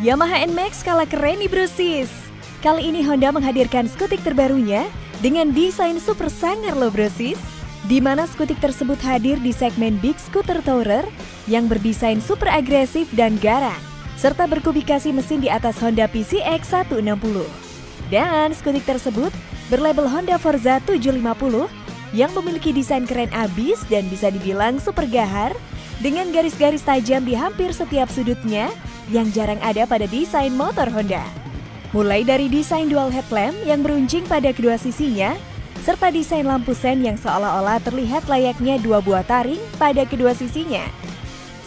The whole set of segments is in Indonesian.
Yamaha NMAX kalah keren nih brosis. Kali ini Honda menghadirkan skutik terbarunya dengan desain super sangar loh brosis. Di mana skutik tersebut hadir di segmen Big Scooter Tourer yang berdesain super agresif dan garang, serta berkubikasi mesin di atas Honda PCX 160. Dan skutik tersebut berlabel Honda Forza 750 yang memiliki desain keren abis dan bisa dibilang super gahar dengan garis-garis tajam di hampir setiap sudutnya yang jarang ada pada desain motor Honda. Mulai dari desain dual headlamp yang beruncing pada kedua sisinya, serta desain lampu sen yang seolah-olah terlihat layaknya dua buah taring pada kedua sisinya.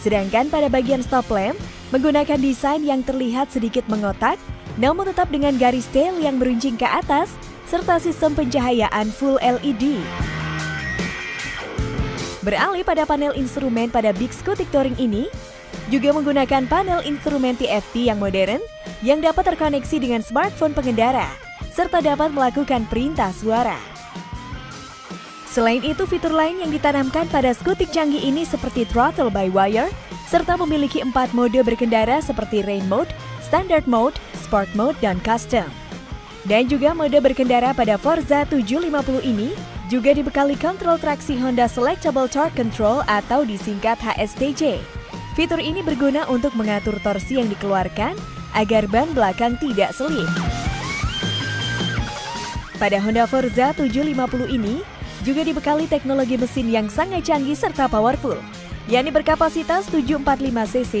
Sedangkan pada bagian stop lamp, menggunakan desain yang terlihat sedikit mengotak, namun tetap dengan garis tail yang beruncing ke atas, serta sistem pencahayaan full LED. Beralih pada panel instrumen pada Big Scootic Touring ini, juga menggunakan panel instrumen TFT yang modern yang dapat terkoneksi dengan smartphone pengendara, serta dapat melakukan perintah suara. Selain itu, fitur lain yang ditanamkan pada skutik canggih ini seperti throttle by wire, serta memiliki empat mode berkendara seperti rain mode, standard mode, sport mode, dan custom. Dan juga mode berkendara pada Forza 750 ini juga dibekali kontrol traksi Honda Selectable Torque Control atau disingkat HSTC. Fitur ini berguna untuk mengatur torsi yang dikeluarkan agar ban belakang tidak selip. Pada Honda Forza 750 ini juga dibekali teknologi mesin yang sangat canggih serta powerful, yakni berkapasitas 745 cc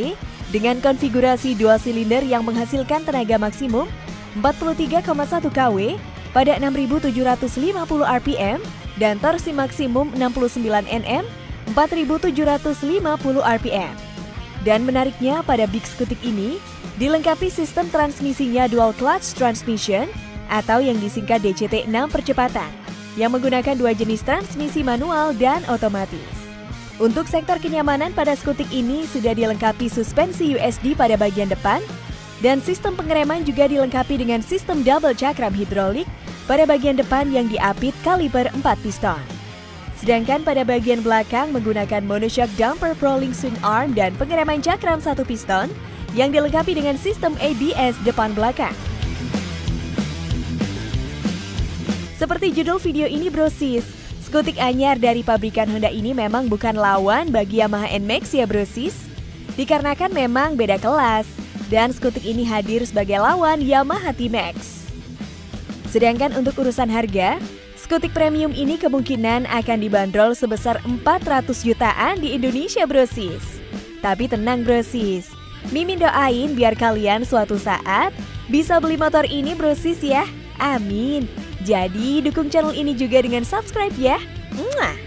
dengan konfigurasi dua silinder yang menghasilkan tenaga maksimum 43,1 kW pada 6.750 RPM dan torsi maksimum 69 Nm 4.750 RPM. Dan menariknya pada Big Scootic ini dilengkapi sistem transmisinya dual clutch transmission atau yang disingkat DCT 6 percepatan yang menggunakan dua jenis transmisi manual dan otomatis. Untuk sektor kenyamanan pada skutik ini sudah dilengkapi suspensi USD pada bagian depan dan sistem pengereman juga dilengkapi dengan sistem double cakram hidrolik pada bagian depan yang diapit kaliber 4 piston. Sedangkan pada bagian belakang menggunakan monoshock damper rolling swing arm dan pengereman cakram satu piston yang dilengkapi dengan sistem ABS depan belakang. Seperti judul video ini brosis, skutik anyar dari pabrikan Honda ini memang bukan lawan bagi Yamaha NMAX ya brosis. Dikarenakan memang beda kelas, dan skutik ini hadir sebagai lawan Yamaha T-Max. Sedangkan untuk urusan harga, skutik premium ini kemungkinan akan dibanderol sebesar 400 jutaan di Indonesia brosis. Tapi tenang brosis, Mimin doain biar kalian suatu saat bisa beli motor ini brosis ya. Amin. Jadi dukung channel ini juga dengan subscribe ya. Mwah.